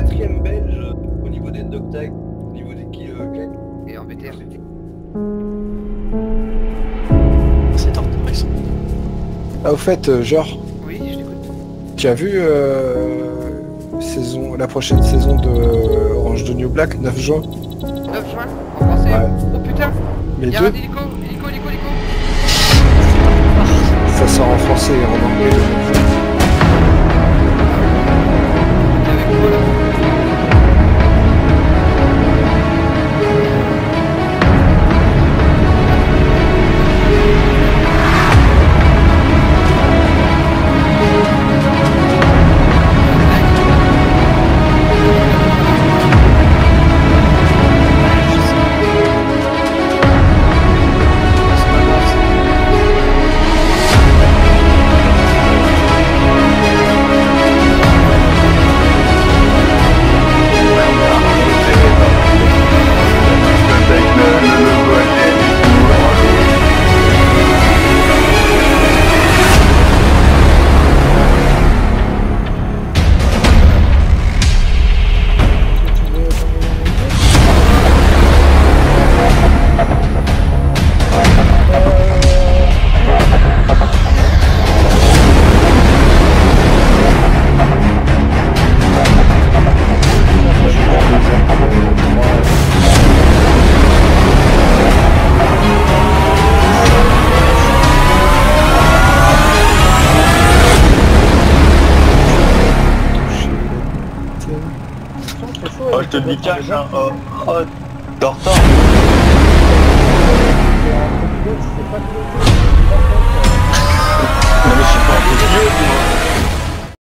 quatrième belge au niveau des dog tags, au niveau des kills euh. Et en BTR. C'est intéressant. Ah, au fait, euh, genre, Oui, je t'écoute. tu as vu euh, saison, la prochaine saison de Orange de New Black, 9 juin? 9 juin, en français? Ouais. Oh putain Les Y'a deux un hélico, hélico, hélico, hélico Ça sort en français et en anglais. Oh, je te dis cash, hein. Oh, oh, t'es